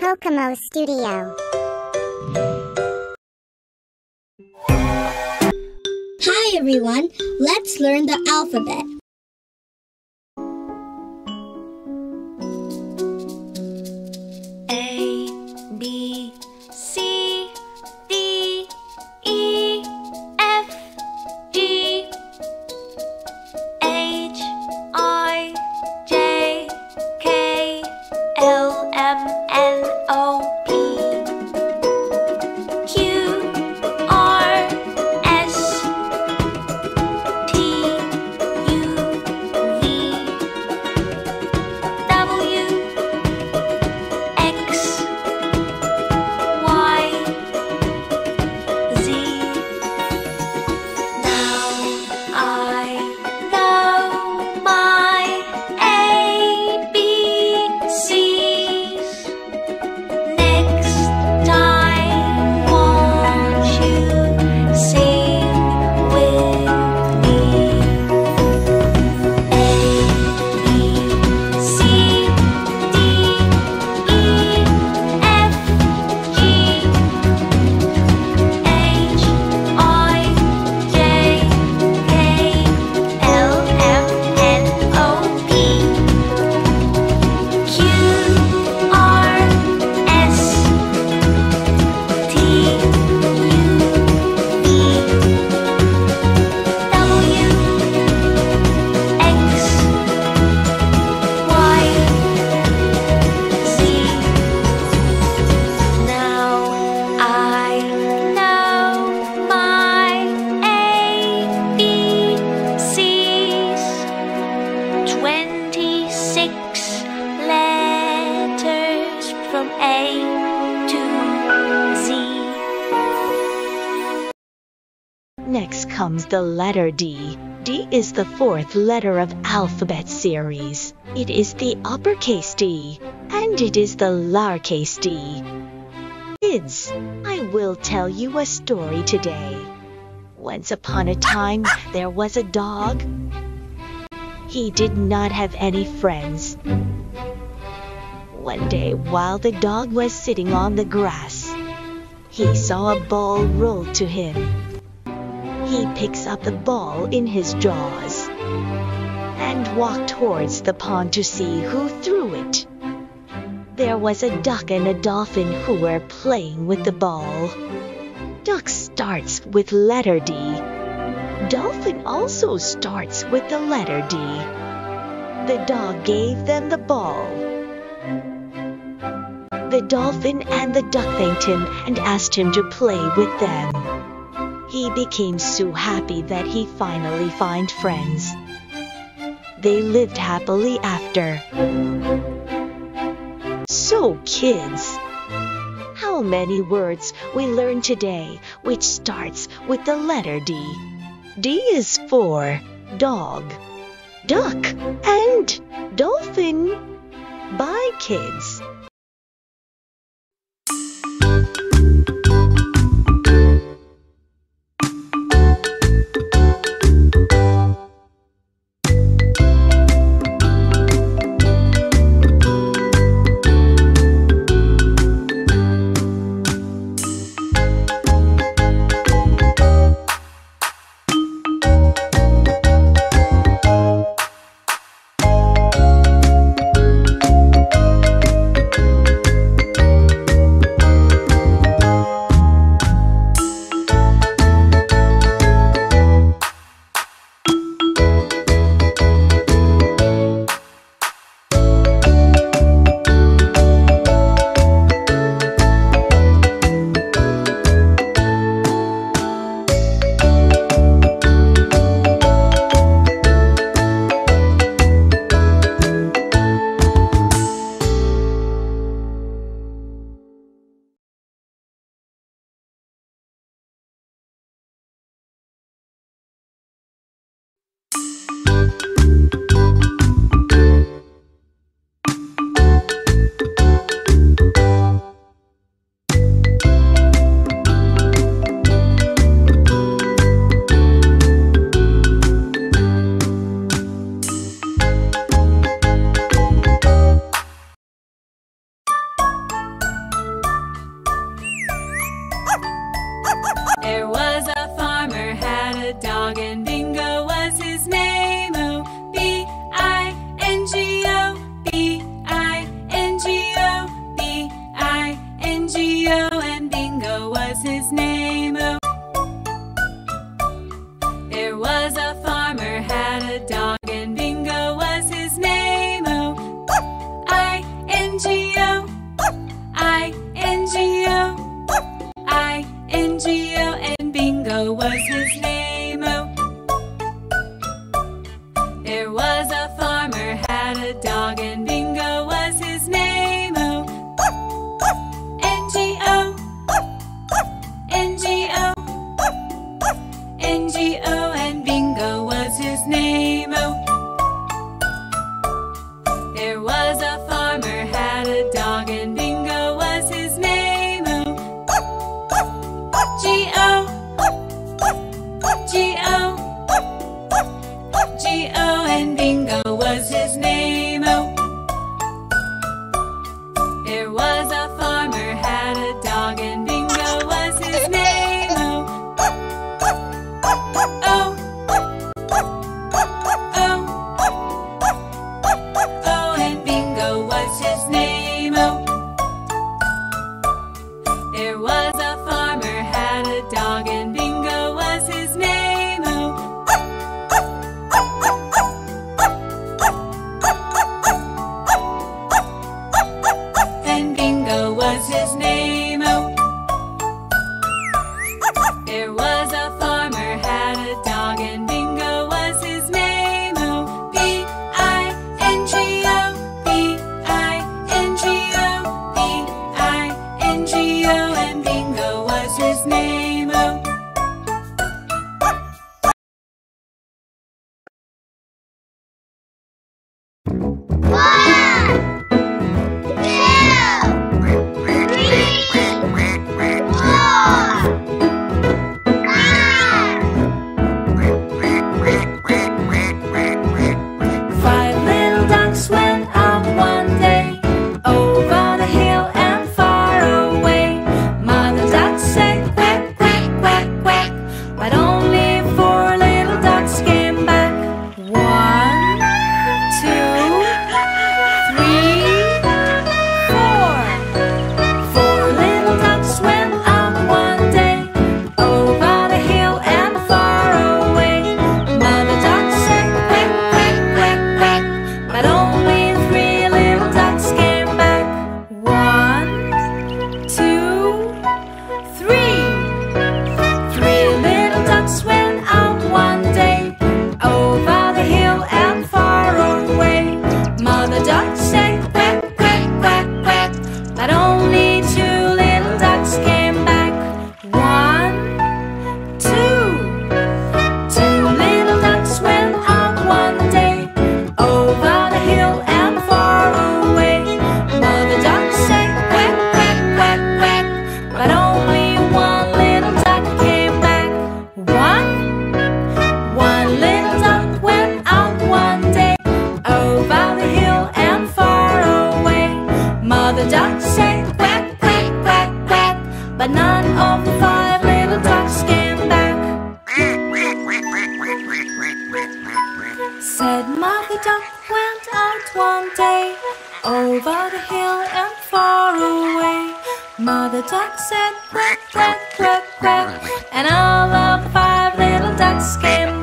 Cocomo Studio. Hi everyone, let's learn the alphabet. Comes the letter D. D is the fourth letter of alphabet series. It is the uppercase D, and it is the lowercase d. Kids, I will tell you a story today. Once upon a time, there was a dog. He did not have any friends. One day, while the dog was sitting on the grass, he saw a ball roll to him. He picks up the ball in his jaws and walked towards the pond to see who threw it. There was a duck and a dolphin who were playing with the ball. Duck starts with letter D. Dolphin also starts with the letter D. The dog gave them the ball. The dolphin and the duck thanked him and asked him to play with them. He became so happy that he finally found friends. They lived happily after. So, kids, how many words we learned today which starts with the letter D? D is for dog, duck, and dolphin. Bye, kids. was his name? Mother duck said quack, quack, quack, quack, and all of five little ducks came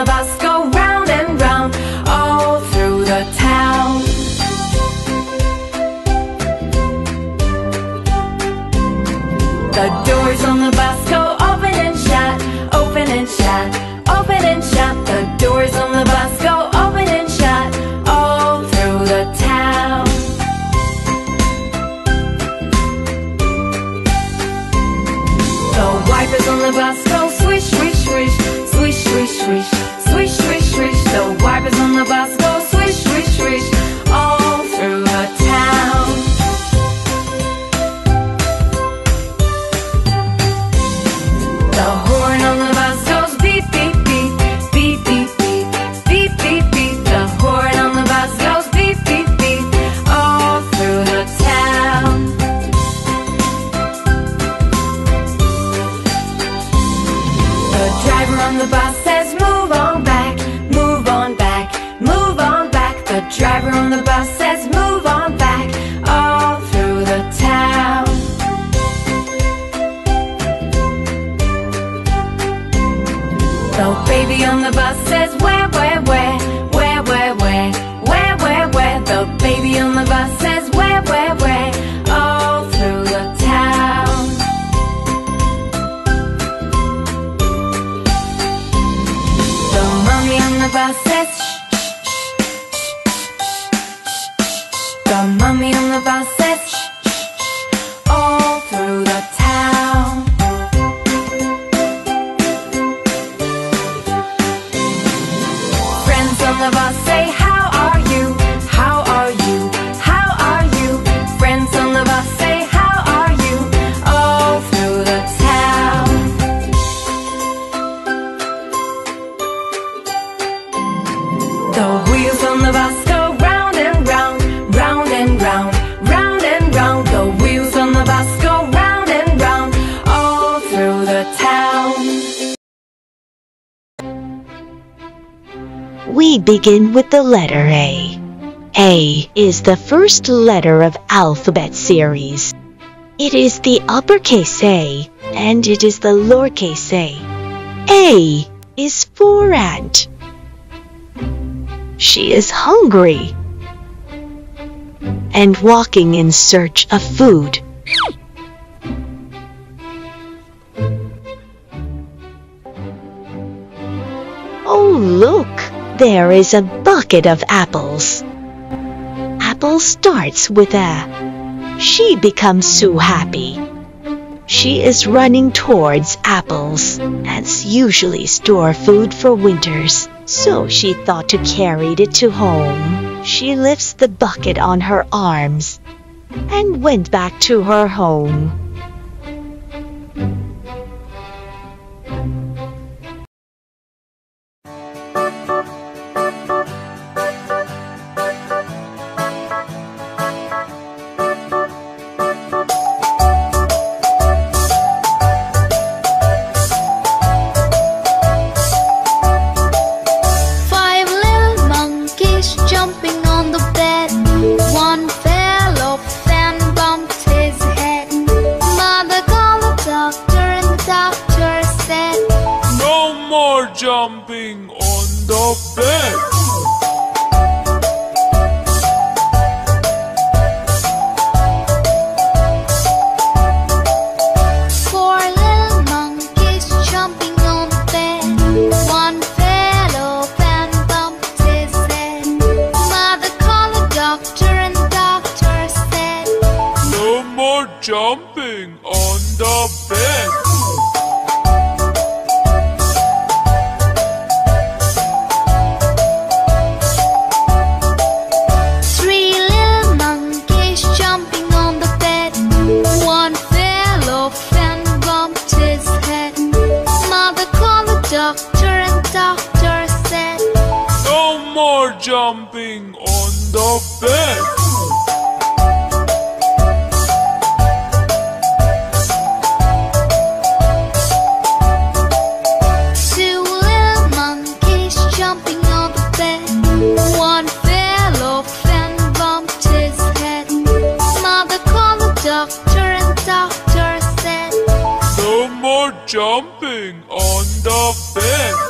the bus go round and round all through the town. The doors on the bus We begin with the letter A. A is the first letter of alphabet series. It is the uppercase A and it is the lowercase a. A is for ant. She is hungry and walking in search of food. Oh, look! there is a bucket of apples. Apple starts with a. She becomes so happy. She is running towards apples. Ants usually store food for winters, so she thought to carry it to home. She lifts the bucket on her arms and went back to her home. Jumping on the bed.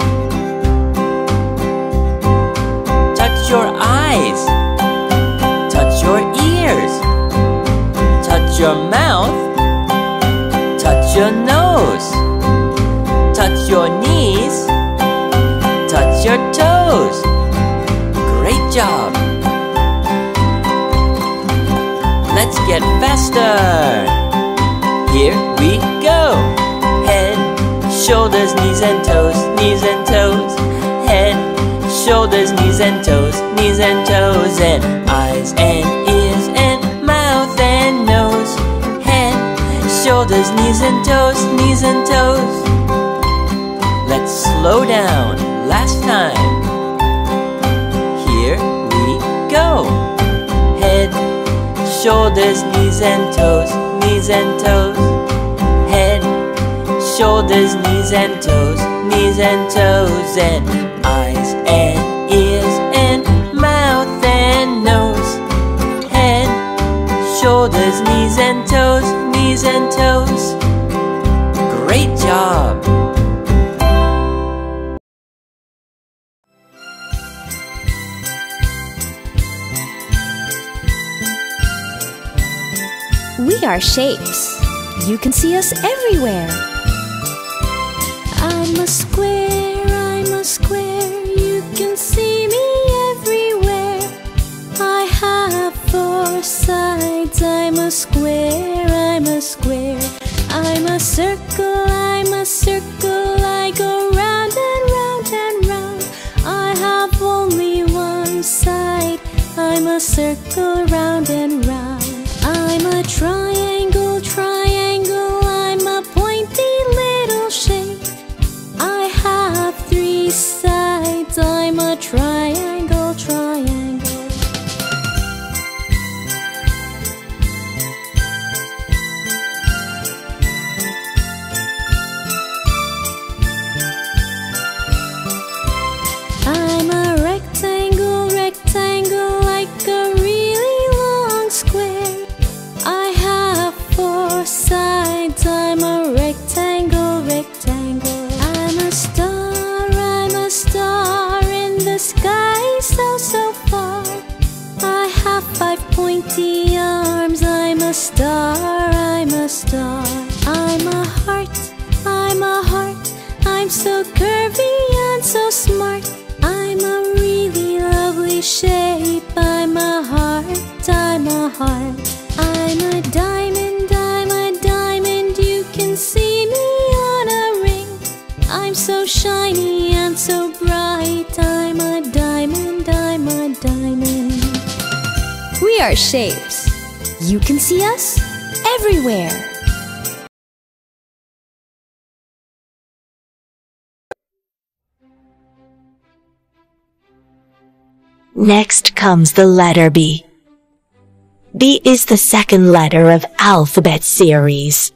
Your knees. Touch your toes. Great job. Let's get faster. Here we go. Head, shoulders, knees and toes, knees and toes. Head, shoulders, knees and toes, knees and toes, and eyes and ears and mouth and nose. Head, shoulders, knees and toes, knees and toes. Slow down. Last time. Here we go. Head, shoulders, knees and toes, knees and toes. Head, shoulders, knees and toes, knees and toes, and eyes and ears and mouth and nose. Head, shoulders, knees and toes, knees and toes. Great job! We are shapes. You can see us everywhere. I'm a square, I'm a square. You can see me everywhere. I have four sides. I'm a square, I'm a square. I'm a circle, I'm a circle. I go round and round and round. I have only one side. I'm a circle round and round. I'm a We are shapes. You can see us everywhere. Next comes the letter B. B is the second letter of alphabet series.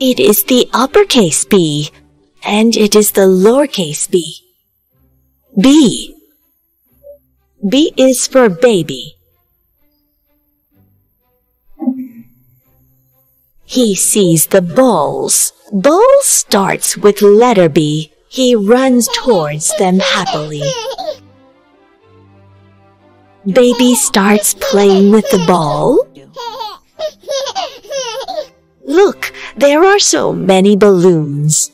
It is the uppercase B, and it is the lowercase b. B. B is for baby. He sees the balls. Ball starts with letter B. He runs towards them happily. Baby starts playing with the ball. Look, there are so many balloons.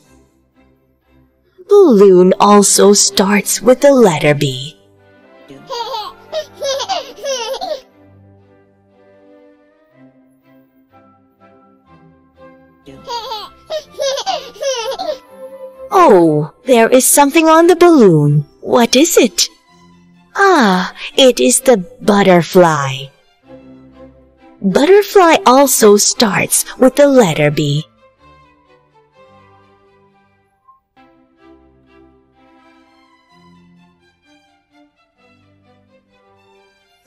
Balloon also starts with the letter B. Oh, there is something on the balloon. What is it? Ah, it is the butterfly. Butterfly also starts with the letter B.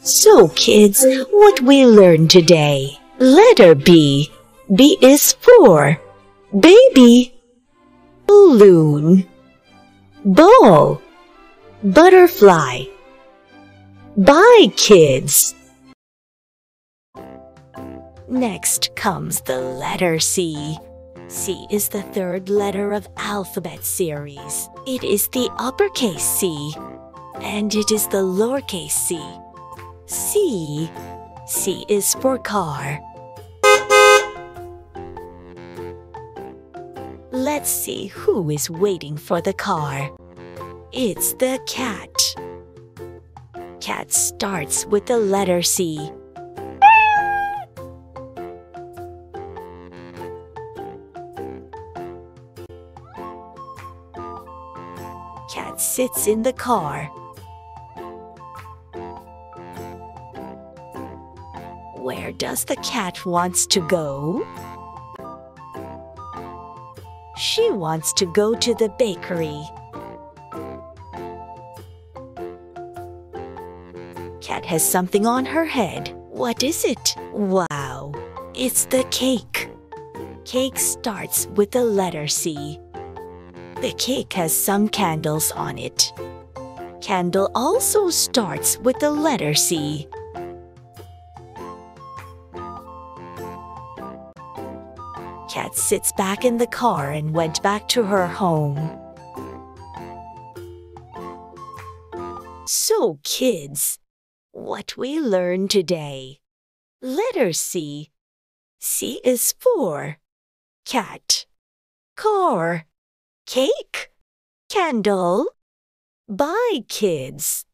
So kids, what we learned today? Letter B. B is for baby, balloon, ball, butterfly. Bye kids. Next comes the letter C. C is the third letter of alphabet series. It is the uppercase C, and it is the lowercase c. C. C is for car. Let's see who is waiting for the car. It's the cat. Cat starts with the letter C. Cat sits in the car. Where does the cat wants to go? She wants to go to the bakery. Cat has something on her head. What is it? Wow, it's the cake. Cake starts with the letter C. The cake has some candles on it. Candle also starts with the letter C. sits back in the car and went back to her home. So, kids, what we learned today. Letter C. C is for cat, car, cake, candle. Bye, kids.